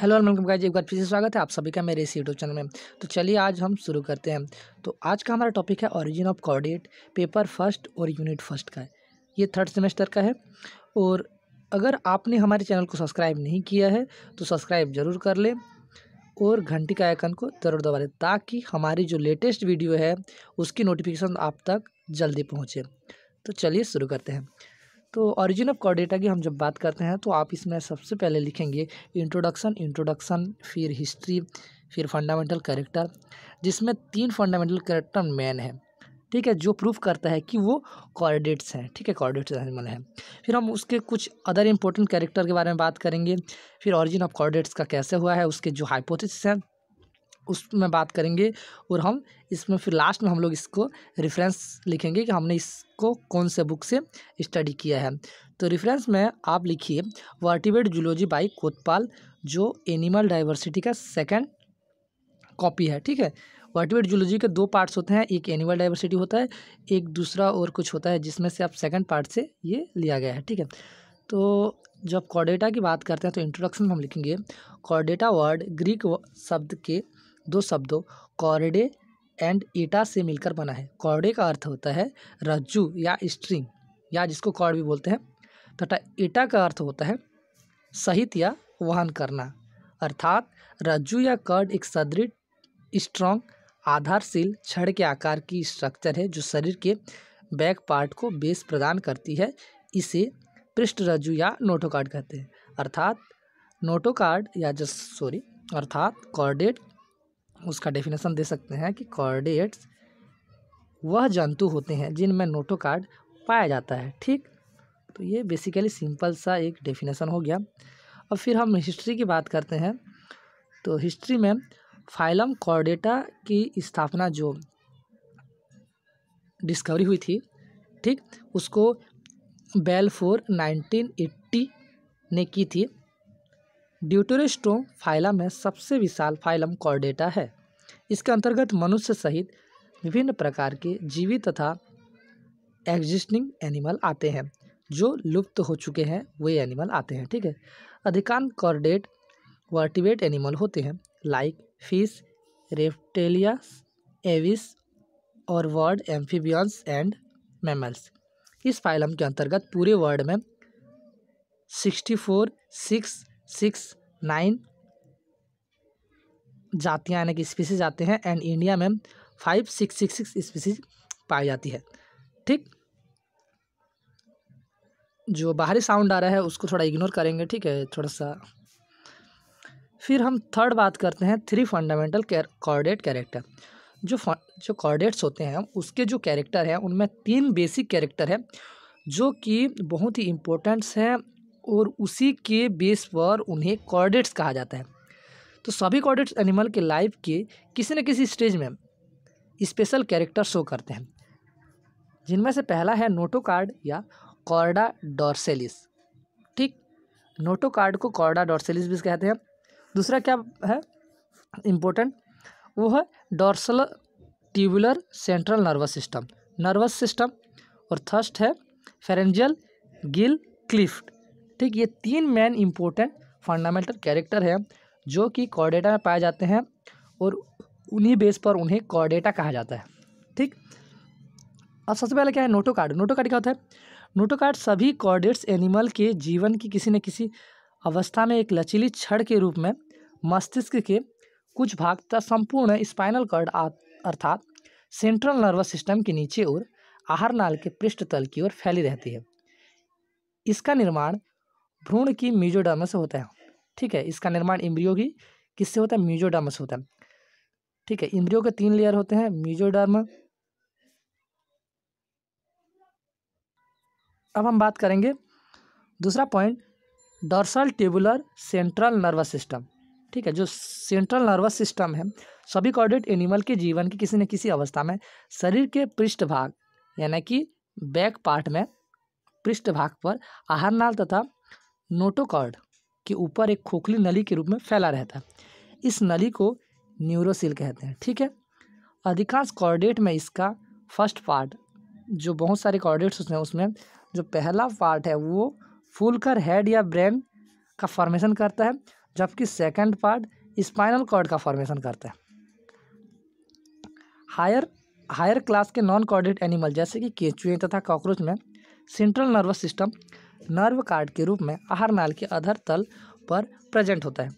Hello और welcome guys, एक बार फिर से स्वागत है आप सभी का मेरे इस यूट्यूब चैनल में। तो चलिए आज हम शुरू करते हैं। तो आज का हमारा टॉपिक है origin of coordinate paper first और यूनिट फ़र्स्ट का। है ये थर्ड सेमेस्टर का है और अगर आपने हमारे चैनल को सब्सक्राइब नहीं किया है तो सब्सक्राइब ज़रूर कर लें और घंटी का आइकन को ज़रूर दबा लें ताकि हमारी जो लेटेस्ट वीडियो है, उसकी नोटिफिकेशन आप तक जल्दी पहुँचे। तो चलिए शुरू करते हैं। तो ओरिजिन ऑफ़ कॉर्डेटा की हम जब बात करते हैं तो आप इसमें सबसे पहले लिखेंगे इंट्रोडक्शन इंट्रोडक्शन फिर हिस्ट्री फिर फंडामेंटल कैरेक्टर जिसमें तीन फंडामेंटल कैरेक्टर मेन है। ठीक है, जो प्रूफ करता है कि वो कॉर्डेट्स हैं। ठीक है कॉर्डेट्स एनिमल हैं। फिर हम उसके कुछ अदर इंपॉर्टेंट कैरेक्टर के बारे में बात करेंगे। फिर ओरिजिन ऑफ़ कॉर्डेट्स का कैसे हुआ है, उसके जो हाइपोथेसिस हैं, उसमें बात करेंगे और हम इसमें फिर लास्ट में हम लोग इसको रेफरेंस लिखेंगे कि हमने इसको कौन से बुक से स्टडी किया है? तो रेफरेंस में आप लिखिए वर्टिवेट जूलॉजी बाई कोतपाल जो एनिमल डाइवर्सिटी का सेकंड कॉपी है, ठीक है? वर्टिवेट जूलॉजी के दो पार्ट्स होते हैं, एक एनिमल डाइवर्सिटी होता है, एक दूसरा और कुछ होता है, जिसमें से आप सेकंड पार्ट से ये लिया गया है, ठीक है? तो जब कॉर्डेटा की बात करते हैं तो इंट्रोडक्शन में हम लिखेंगे कॉर्डेटा वर्ड ग्रीक शब्द के दो शब्दों कॉर्डे एंड ईटा से मिलकर बना है। कॉर्डे का अर्थ होता है रज्जू या स्ट्रिंग या जिसको कॉर्ड भी बोलते हैं। तथा ईटा का अर्थ होता है सहित या वहन करना। अर्थात रज्जू या कर्ड एक सदृढ़ स्ट्रॉन्ग आधारशील छड़ के आकार की स्ट्रक्चर है जो शरीर के बैक पार्ट को बेस प्रदान करती है। इसे पृष्ठ रज्जू या नोटोकार्ड कहते हैं। अर्थात नोटोकार्ड या जस्ट सॉरी अर्थात कॉर्डेट उसका डेफिनेशन दे सकते हैं कि कॉर्डेट्स वह जंतु होते हैं जिनमें नोटोकार्ड पाया जाता है, ठीक? तो ये बेसिकली सिंपल सा एक डेफिनेशन हो गया। अब फिर हम हिस्ट्री की बात करते हैं। तो हिस्ट्री में फाइलम कॉर्डेटा की स्थापना जो डिस्कवरी हुई थी, ठीक? उसको बेल फोर नाइनटीन एट्टी ने की थी। ड्यूटोरेस्टोम फाइलम में सबसे विशाल फाइलम कॉर्डेटा है। इसके अंतर्गत मनुष्य सहित विभिन्न प्रकार के जीवित तथा एग्जिस्टिंग एनिमल आते हैं। जो लुप्त हो चुके हैं, वे एनिमल आते हैं, ठीक है? अधिकांश कॉर्डेट वर्टिवेट एनिमल होते हैं लाइक फ़िश रेप्टेलिया एविस और वर्ड एम्फीबियंस एंड मैमल्स इस फाइलम के अंतर्गत पूरे वर्ल्ड में sixty four six six, nine जातियाँ यानी कि स्पीसीज आते हैं एंड इंडिया में five, six six six species पाई जाती है। ठीक? जो बाहरी साउंड आ रहा है उसको थोड़ा इग्नोर करेंगे, ठीक है? थोड़ा सा। फिर हम थर्ड बात करते हैं, थ्री फंडामेंटल कॉर्डेट कैरेक्टर। जो जो कॉर्डेट्स होते हैं, उसके जो कैरेक्टर हैं, उनमें तीन बेसिक कैरेक्टर है, जो कि बहुत ही इम्पोर्टेंट्स हैं और उसी के बेस पर उन्हें कॉर्डेट्स कहा जाता है। तो सभी कॉर्डेट्स एनिमल के लाइफ के किसी न किसी स्टेज में स्पेशल कैरेक्टर शो करते हैं। जिनमें से पहला है नोटोकार्ड या कॉर्डा डॉर्सेलिस ठीक? नोटोकार्ड को कॉर्डा डॉर्सेलिस भी कहते हैं। दूसरा क्या है? इम्पोर्टेंट वो है dorsal tubular central nervous system nervous system और थर्स्ट है फेरेंजियल गिल क्लिफ्ट ठीक, ये तीन मेन इम्पोर्टेंट फंडामेंटल कैरेक्टर है, जो कि कॉर्डेटा में पाए जाते हैं और उन्हीं बेस पर उन्हें कॉर्डेटा कहा जाता है। ठीक? अब सबसे पहले क्या है? नोटोकार्ड नोटोकार्ड क्या होता है? नोटोकार्ड सभी कॉर्डेट्स एनिमल के जीवन की किसी न किसी अवस्था में एक लचीली छड़ के रूप में मस्तिष्क के कुछ भाग तथा संपूर्ण स्पाइनल कार्ड अर्थात सेंट्रल नर्वस सिस्टम के नीचे और आहार नाल के पृष्ठ तल की ओर फैली रहती है। इसका निर्माण भ्रूण की मीजोडर्म से होता है, ठीक है? इसका निर्माण इम्ब्रियो की, किससे होता है? मीजोडर्म से होता है। ठीक है इम्ब्रियो के तीन लेयर होते हैं मीजोडर्म अब हम बात करेंगे दूसरा point dorsal tubular central nervous system ठीक है, जो सेंट्रल नर्वस सिस्टम है, सभी कॉर्डेट एनिमल के जीवन की किसी न किसी अवस्था में शरीर के पृष्ठ भाग यानी कि बैक पार्ट में पृष्ठ भाग पर आहार नाल तथा नोटोकॉर्ड के ऊपर एक खोखली नली के रूप में फैला रहता है। इस नली को न्यूरोसिल कहते हैं, ठीक है? अधिकांश कॉर्डेट में इसका फ़र्स्ट पार्ट, जो बहुत सारे कॉर्डेट्स उसमें उसमें जो पहला पार्ट है, वो फूल कर हेड या ब्रेन का फॉर्मेशन करता है, जबकि सेकंड पार्ट स्पाइनल कॉर्ड का फॉर्मेशन करता है। हायर हायर क्लास के नॉन कॉर्डेट एनिमल, जैसे कि केचुए तथा कॉकरोच में central nervous system nerve cord के रूप में आहार नाल के अधर तल पर प्रेजेंट होता है,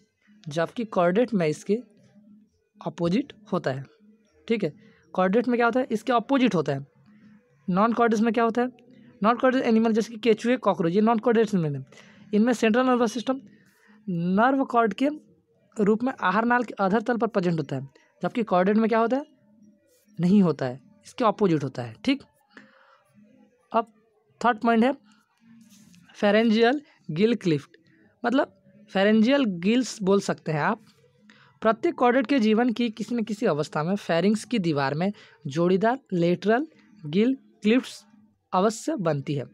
जबकि कॉर्डेट में इसके अपोजिट होता है। ठीक है? कॉर्डेट में क्या होता है? इसके अपोजिट होता है। नॉन कॉर्डेट्स में क्या होता है? नॉन कॉर्डेट एनिमल जैसे कि केचुए कॉकरोच ये नॉन कॉर्डेट्स में इनमें central nervous system nerve cord के रूप में आहार नाल के अधर तल पर प्रेजेंट होता है, जबकि कॉर्डेट में क्या होता है? नहीं होता है। इसके अपोजिट होता है। ठीक? अब थर्ड पॉइंट है फेरेंजियल गिल क्लिफ्ट मतलब फेरेंजियल गिल्स बोल सकते हैं आप। प्रत्येक कॉर्डेट के जीवन की किसी न किसी अवस्था में फेरिंग्स की दीवार में जोड़ीदार लेटरल गिल क्लिफ्ट्स अवश्य बनती है।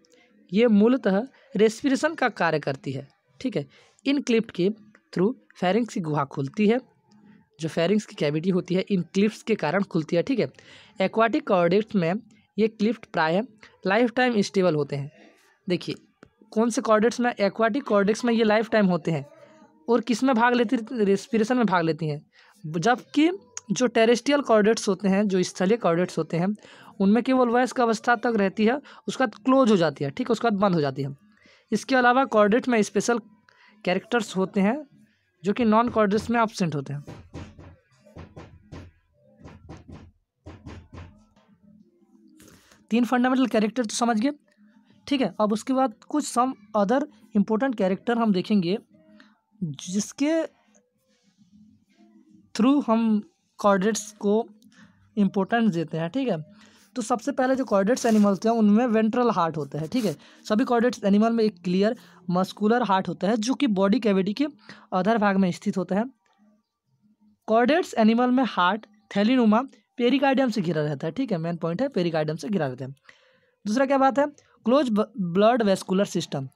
ये मूलतः रेस्पिरेशन का कार्य करती है, ठीक है? इन क्लिफ्ट के थ्रू फेरिंग्स की गुहा खुलती है, जो फेरिंग्स की कैविटी होती है, इन क्लिफ्ट्स के कारण खुलती है, ठीक है? एक्वाटिक कॉर्डेट्स में ये क्लिफ्ट प्राय लाइफ टाइम स्टेबल होते हैं। देखिए कौन से कॉर्डेट्स में एक्वाटिक कॉर्डेट्स में ये लाइफ टाइम होते हैं? और किसमें भाग लेती रेस्पिरेशन में भाग लेती हैं? जबकि जो टेरेस्ट्रियल कॉर्डेट्स होते हैं, जो स्थलीय कॉर्डेट्स होते हैं, उनमें केवल वयस्क अवस्था तक रहती है, उसके बाद क्लोज हो जाती है, ठीक है? उसके बाद बंद हो जाती है। इसके अलावा कॉर्डेट में स्पेशल कैरेक्टर्स होते हैं, जो कि नॉन कॉर्डेट्स में एबसेंट होते हैं। तीन फंडामेंटल कैरेक्टर तो समझ गए ठीक है, अब उसके बाद कुछ सम अदर इम्पोर्टेंट कैरेक्टर हम देखेंगे, जिसके थ्रू हम कॉर्डेट्स को इम्पोर्टेंस देते हैं, ठीक है। तो सबसे पहले जो कॉर्डेट्स एनिमल्स हैं, उनमें वेंट्रल हार्ट होता है, ठीक है। सभी कॉर्डेट्स एनिमल में एक क्लियर मस्कुलर हार्ट होता है, जो कि बॉडी कैविटी के अधर भाग में स्थित होता है। कॉर्डेट्स एनिमल में हार्ट थैलीनुमा पेरिकार्डियम से घिरा रहता है, ठीक है मेन पॉइंट है पेरिकार्डियम से घिरा रहता है। दूसरा क्या बात है? क्लोज ब्लड वेस्कुलर सिस्टम,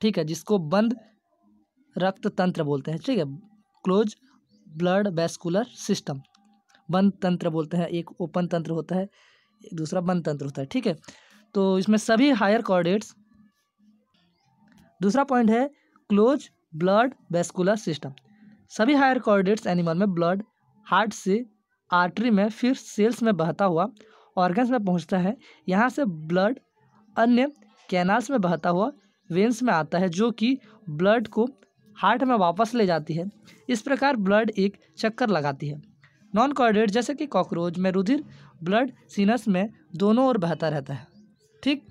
ठीक है, जिसको बंद रक्त तंत्र बोलते हैं, ठीक है, क्लोज ब्लड वेस्कुलर सिस्टम, बंद तंत्र बोलते हैं, एक ओपन तंत्र होता है दूसरा बंद तंत्र होता है, ठीक है तो इसमें सभी हायर कॉर्डेट्स दूसरा पॉइंट है क्लोज ब्लड वेस्कुलर सिस्टम, सभी हायर कॉर्डेट्स एनिमल में ब्लड हार्ट से आर्टरी में फिर सेल्स में बहता हुआ ऑर्गन्स में पहुँचता है, यहाँ से ब्लड अन्य कैनाल्स में बहता हुआ वेंस में आता है, जो कि ब्लड को हार्ट में वापस ले जाती है। इस प्रकार ब्लड एक चक्कर लगाती है। नॉन कॉर्डेट जैसे कि कॉकरोच में रुधिर, ब्लड सीनस में दोनों ओर बहता रहता है। ठीक,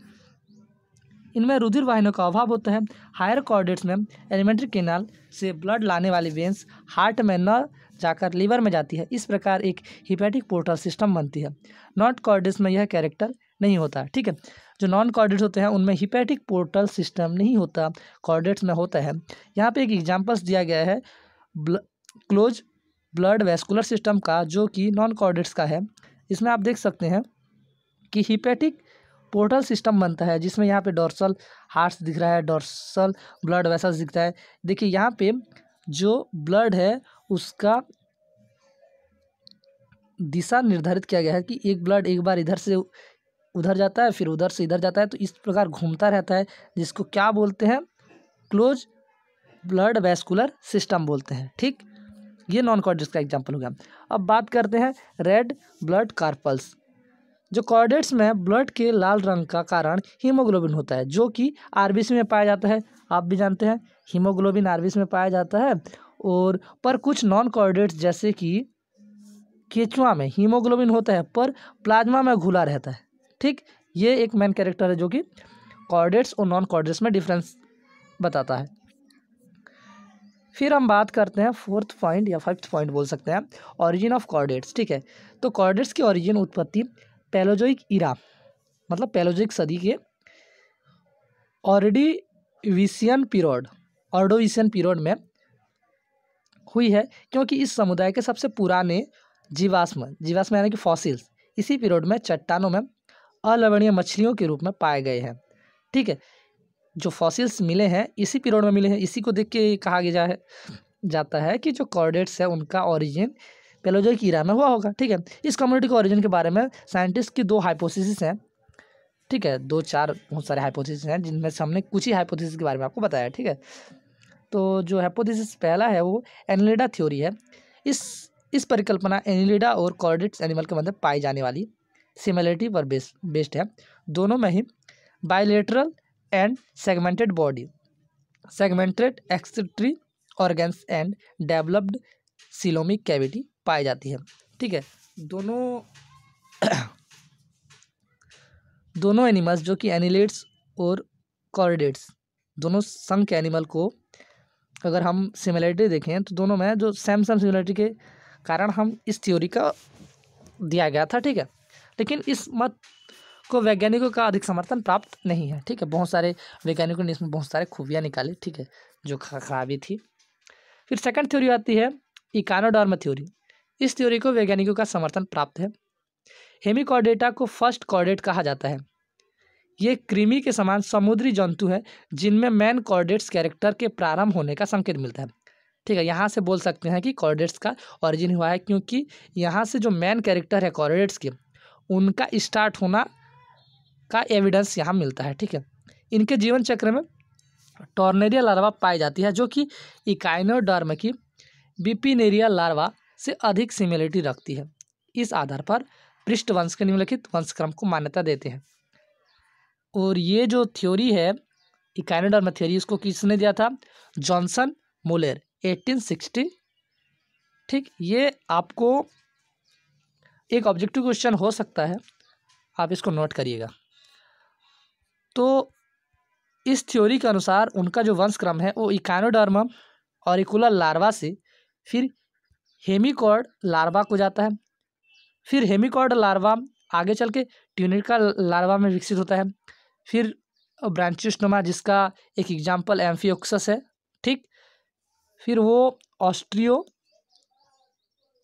इनमें रुधिर वाहिनियों का अभाव होता है। हायर कॉर्डेट्स में एलिमेंट्री केनाल से ब्लड लाने वाली वेंस हार्ट में न जाकर लीवर में जाती है। इस प्रकार एक हिपैटिक पोर्टल सिस्टम बनती है। नॉट कॉर्डेट्स में यह कैरेक्टर नहीं होता। ठीक है जो नॉन कॉर्डेट्स होते हैं, उनमें हिपैटिक पोर्टल सिस्टम नहीं होता। कॉर्डेट्स में होता है। यहाँ पे एक एग्जाम्पल्स दिया गया है। ब्ल क्लोज ब्लड वेस्कुलर सिस्टम का, जो कि नॉन कॉर्डेट्स का है। इसमें आप देख सकते हैं कि हिपैटिक पोर्टल सिस्टम बनता है, जिसमें यहाँ पे डॉर्सल हार्ट्स दिख रहा है डॉर्सल ब्लड वेसल्स दिखता है। देखिए, यहाँ पे जो ब्लड है, उसका दिशा निर्धारित किया गया है कि एक ब्लड एक बार इधर से उधर जाता है, फिर उधर से इधर जाता है तो इस प्रकार घूमता रहता है, जिसको क्या बोलते हैं? क्लोज ब्लड वेस्कुलर सिस्टम बोलते हैं, ठीक? ये नॉन कॉर्डेट्स का एग्ज़ाम्पल हो गया। अब बात करते हैं रेड ब्लड कार्पल्स जो कॉर्डेट्स में ब्लड के लाल रंग का कारण हीमोग्लोबिन होता है, जो कि आरबीसी में पाया जाता है। आप भी जानते हैं हीमोग्लोबिन आरबीसी में पाया जाता है, और पर कुछ नॉन कॉर्डेट्स जैसे कि केचुआ में हीमोग्लोबिन होता है, पर प्लाज्मा में घुला रहता है। ठीक, ये एक मेन कैरेक्टर है जो कि कॉर्डेट्स और नॉन कॉर्डेट्स में डिफरेंस बताता है। फिर हम बात करते हैं फोर्थ पॉइंट या फिफ्थ पॉइंट बोल सकते हैं ओरिजिन ऑफ़ कॉर्डेट्स ठीक है? तो कॉर्डेट्स की ओरिजिन उत्पत्ति पेलोजोइक इरा मतलब पेलोजोइक सदी के ऑर्डिविशियन पीरियड ऑर्डोविशियन पीरियड में हुई है, क्योंकि इस समुदाय के सबसे पुराने जीवाश्म जीवाश्म यानी कि फॉसिल्स इसी पीरियड में चट्टानों में अलवणीय मछलियों के रूप में पाए गए हैं। ठीक है, जो फॉसिल्स मिले हैं, इसी पीरियड में मिले हैं, इसी को देख के कहा गया है, जाता है कि जो कॉर्डेट्स है, उनका ओरिजिन पेलोजोइक ईरा में हुआ होगा। ठीक है, इस कम्युनिटी के ओरिजिन के बारे में साइंटिस्ट की दो हाइपोथेसिस हैं। ठीक है, दो चार बहुत सारे हाइपोथेसिस हैं, जिनमें से हमने कुछ ही हाइपोथेसिस के बारे में आपको बताया। ठीक है तो जो हाइपोथेसिस पहला है, वो एनिलिडा थ्योरी है। इस इस परिकल्पना एनिलिडा और कॉर्डेट्स एनिमल के मध्य पाई जाने वाली सिमिलरिटी पर बेस, बेस्ड है। दोनों में ही bilateral and segmented body segmented extra organs and developed coelomic cavity पाई जाती है। ठीक है, दोनों दोनों एनिमल्स जो कि एनिलेट्स और कॉर्डेट्स दोनों संघ के एनिमल को अगर हम सिमिलरिटी देखें तो दोनों में जो सेम सेम सिमिलरिटी के कारण हम इस थ्योरी का दिया गया था। ठीक है लेकिन इस मत को वैज्ञानिकों का अधिक समर्थन प्राप्त नहीं है। ठीक है, बहुत सारे वैज्ञानिकों ने इसमें बहुत सारे खूबियाँ निकाली, ठीक है, जो खराबी थी। फिर सेकंड थ्योरी आती है, इकानोडर्म थ्योरी इस थ्योरी को वैज्ञानिकों का समर्थन प्राप्त है। हेमिकॉर्डेटा को फ़र्स्ट कॉर्डेट कहा जाता है। ये कृमि के समान समुद्री जंतु है, जिनमें मैन कॉर्डेट्स कैरेक्टर के प्रारंभ होने का संकेत मिलता है। ठीक है, यहाँ से बोल सकते हैं कि कॉर्डेट्स का ऑरिजिन हुआ है, क्योंकि यहाँ से जो मैन कैरेक्टर है कॉर्डेट्स के उनका स्टार्ट होना का एविडेंस यहाँ मिलता है, ठीक है? इनके जीवन चक्र में टॉर्नेरिया लार्वा पाई जाती है, जो कि इकाइनोडर्म की बिपिनेरिया लार्वा से अधिक सिमिलरिटी रखती है। इस आधार पर पृष्ठवंश के निम्नलिखित वंशक्रम को मान्यता देते हैं। और ये जो थ्योरी है इकाइनोडर्म थ्योरी इसको किसने दिया था? जॉनसन मोलेर एटीन ठीक? ये आपको एक ऑब्जेक्टिव क्वेश्चन हो सकता है। आप इसको नोट करिएगा। तो इस थ्योरी के अनुसार उनका जो वंश क्रम है, वो इकानोडर्म और इकुलर लार्वा से फिर हेमिकॉर्ड लार्वा को जाता है। फिर हेमिकॉर्ड लार्वा आगे चल के ट्यूनिका लार्वा में विकसित होता है। फिर ब्रांचिस्टोमा जिसका एक एग्ज़ाम्पल एम्फियोक्सस है, ठीक? फिर वो ऑस्ट्रियो,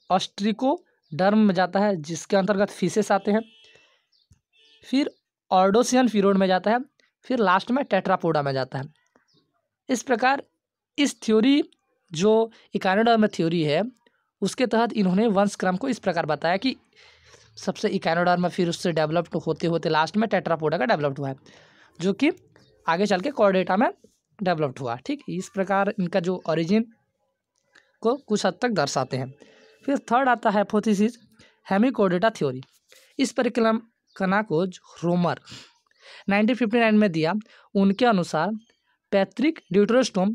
ऑस्ट्रिको डर्म में जाता है, जिसके अंतर्गत फीसेस आते हैं। फिर ऑर्डोसियन फिरोड में जाता है, फिर लास्ट में टेट्रापोडा में जाता है। इस प्रकार इस थ्योरी, जो इकानोडर में थ्योरी है, उसके तहत इन्होंने वंश क्रम को इस प्रकार बताया कि सबसे इकानोडर में फिर उससे डेवलप्ड होते होते लास्ट में टेट्रापोडा का डेवलप्ड हुआ है, जो कि आगे चल के कॉर्डेटा में डेवलप्ड हुआ। ठीक, इस प्रकार इनका जो ओरिजिन को कुछ हद तक दर्शाते हैं। फिर थर्ड आता है हाइपोथेसिस हेमिकोडेटा थ्योरी इस परिकल्पना को रोमर। 1959 में दिया, उनके अनुसार पैत्रिक ड्यूट्रोस्टोम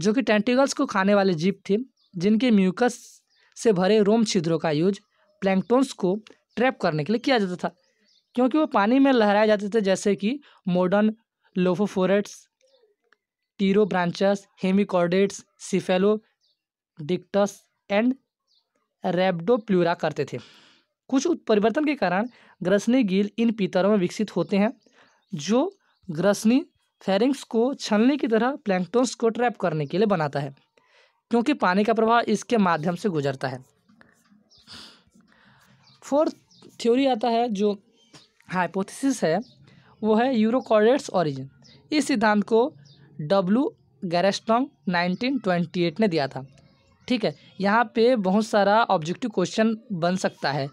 जो कि टेंटिकल्स को खाने वाले जीव थे, जिनके म्यूकस से भरे रोम छिद्रों का यूज़ प्लैंकटोन्स को ट्रैप करने के लिए किया जाता था। क्योंकि वो पानी में लहराए जाते थे, जैसे कि modern lophophorates pterobranchs hemichordates cephalodiscus and rhabdopleura करते थे। कुछ उत्परिवर्तन के कारण ग्रसनी गिल इन पीतरों में विकसित होते हैं, जो ग्रसनी फेरिंग्स को छलने की तरह प्लैंकटोन्स को ट्रैप करने के लिए बनाता है, क्योंकि पानी का प्रवाह इसके माध्यम से गुजरता है। फोर्थ थ्योरी आता है, जो हाइपोथेसिस है, वो है यूरोकॉर्डेट्स ओरिजिन। इस सिद्धांत को डब्लू गैरेस्टोंग 1928 ने दिया था। ठीक है, यहाँ पे बहुत सारा ऑब्जेक्टिव क्वेश्चन बन सकता है।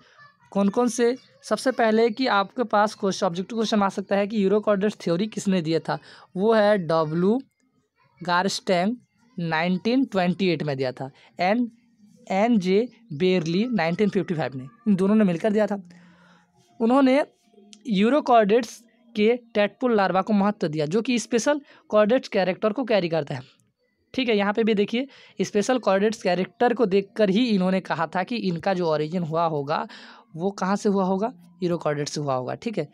कौन कौन से? सबसे पहले कि आपके पास क्वेश्चन ऑब्जेक्टिव क्वेश्चन आ सकता है कि यूरो यूरोकॉर्डेट्स थ्योरी किसने दिया था? वो है डब्लू गारस्टैंग 1928 में दिया था। एंड एन जे बेरली 1955 ने इन दोनों ने मिलकर दिया था। उन्होंने यूरोकॉर्डेट्स के टेटपुल लार्वा को महत्व दिया, जो कि स्पेशल कॉर्डेट्स कैरेक्टर को कैरी करता है। ठीक है, यहाँ पे भी देखिए स्पेशल कॉर्डेट्स कैरेक्टर को देखकर ही इन्होंने कहा था कि इनका जो ओरिजिन हुआ होगा, वो कहाँ से हुआ होगा? यूरोकॉर्डेट से हुआ होगा, ठीक है?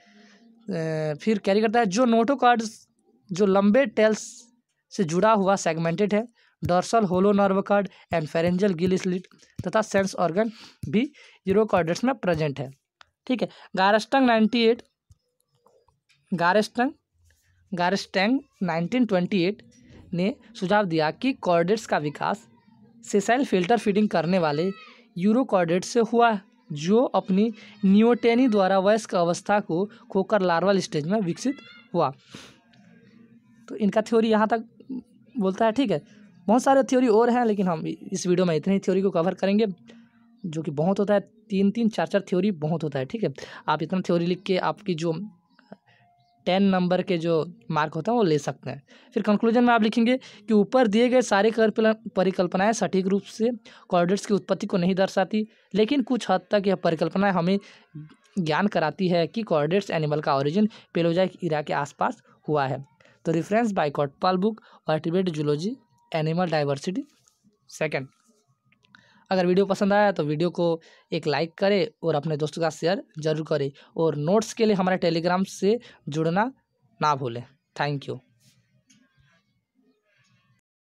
फिर कैरी करता है, जो नोटोकॉर्ड्स जो लंबे टेल्स से जुड़ा हुआ सेगमेंटेड है dorsal hollow nerve cord and pharyngeal gill slit तथा सेंस ऑर्गन भी यूरोकॉर्डेट्स में प्रेजेंट है, ठीक है? Garstang ninety eight Garstang Garstang nineteen twenty eight ने सुझाव दिया कि कॉर्डेट्स का विकास सेसाइल फ़िल्टर फीडिंग करने वाले यूरोकॉर्डेट से हुआ जो अपनी न्यूटेनी द्वारा वयस्क अवस्था को खोकर लार्वल स्टेज में विकसित हुआ। तो इनका थ्योरी यहाँ तक बोलता है, ठीक है। बहुत सारे थ्योरी और हैं, लेकिन हम इस वीडियो में इतनी थ्योरी को कवर करेंगे, जो कि बहुत होता है। तीन तीन चार चार थ्योरी बहुत होता है, ठीक है। आप इतना थ्योरी लिख के आपकी जो टेन नंबर के जो मार्क होता है, वो ले सकते हैं। फिर कंक्लूजन में आप लिखेंगे कि ऊपर दिए गए सारे परिकल्पनाएँ सटीक रूप से कॉर्डेट्स की उत्पत्ति को नहीं दर्शाती, लेकिन कुछ हद तक यह परिकल्पनाएँ हमें ज्ञान कराती है कि कॉर्डेट्स एनिमल का ओरिजिन पेलोजाइक इरा के आसपास हुआ है। तो reference by Kotpal book vertebrate zoology animal diversity second अगर वीडियो पसंद आया तो वीडियो को एक लाइक करें और अपने दोस्तों का शेयर ज़रूर करें और नोट्स के लिए हमारे टेलीग्राम से जुड़ना ना भूलें। Thank you.